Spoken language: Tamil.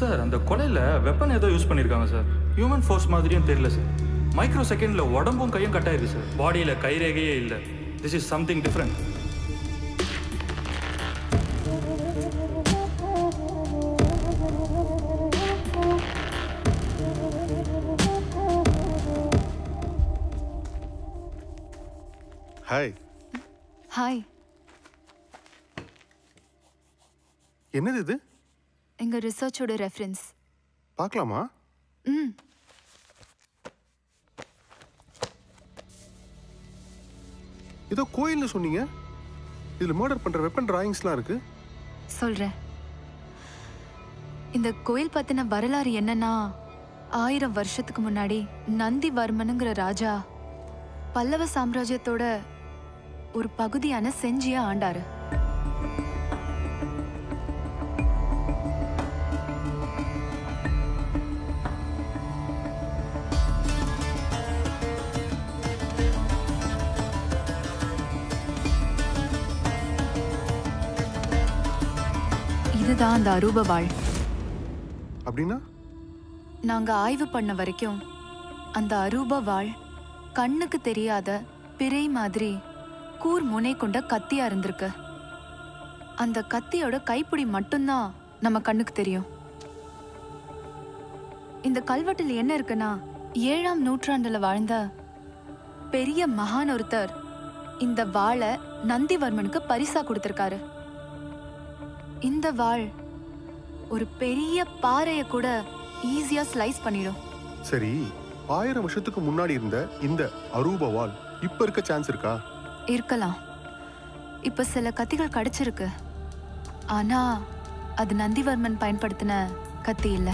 சார் அந்த கொலையில் வெப்பன் ஏதோ யூஸ் பண்ணியிருக்காங்க சார். ஹியூமன் ஃபோர்ஸ் மாதிரியும் தெரியல சார். மைக்ரோ செகண்டில் உடம்பும் கையும் கட்டாயிருக்கு சார். பாடியில் கைரேகையே இல்லை. This is something different hi hi என்னது இது? எங்க ரிசர்ச்சோட ரெஃபரன்ஸ் பார்க்கலாமா? ம். ஏதோ கோயில்னு சொன்னீங்க. இதுல மர்டர் பண்ற வெப்பன் டிராயிங்ஸ்லாம் இருக்கு. சொல்றேன். இந்த கோயில் பத்தின வரலாறு என்னன்னா ஆயிரம் வருஷத்துக்கு முன்னாடி நந்திவர்மனுங்கிற ராஜா பல்லவ சாம்ராஜ்யத்தோட ஒரு பகுதியான செஞ்சிய ஆண்டாரு. இதுதான் அந்த அரூப வாழ். அப்படின்னா? நாங்க ஆய்வு பண்ண வரைக்கும் அந்த அரூப வாழ் கண்ணுக்கு தெரியாத பிறை மாதிரி கூர் முனை கொண்ட கத்தியா இருந்திருக்கு. அந்த கத்தியோட கைப்பிடி மட்டும்தான் நம்ம கண்ணுக்கு தெரியும். இந்த கல்வெட்டில் என்ன இருக்குன்னா ஏழாம் நூற்றாண்டுல வாழ்ந்த பெரிய மகான் ஒருத்தர் இந்த வாளை நந்திவர்மனுக்கு பரிசா கொடுத்திருக்காரு. இந்த வாள் ஒரு பெரிய பாறையை கூட ஈஸியா ஸ்லைஸ் பண்ணிடும். சரி ஆயிரம் வருஷத்துக்கு முன்னாடி இருந்த இந்த அரூப வால் இப்ப இருக்க சான்ஸ் இருக்கா? இருக்கலாம். இப்ப சில கத்திகள் கிடைச்சிருக்கு. ஆனா அது நந்திவர்மன் பயன்படுத்தின கத்தி இல்ல.